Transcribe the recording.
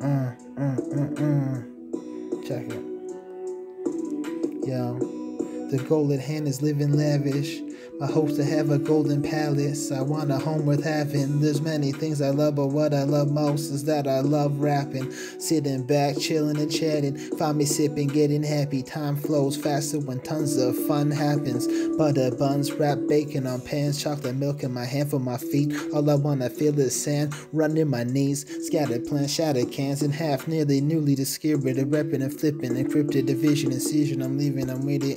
Uh, uh, uh, uh. Check it. Yo, the at hand is living lavish. My hope to have a golden palace. I want a home worth having. There's many things I love, but what I love most is that I love rapping. Sitting back, chilling and chatting. Find me sipping, getting happy. Time flows faster when tons of fun happens. Butter buns, wrapped bacon on pans, chocolate milk in my hand for my feet. All I wanna feel is sand running my knees. Scattered plants, shattered cans in half, nearly newly discovered. A repping and flipping, encrypted division, incision. I'm leaving, I'm waiting.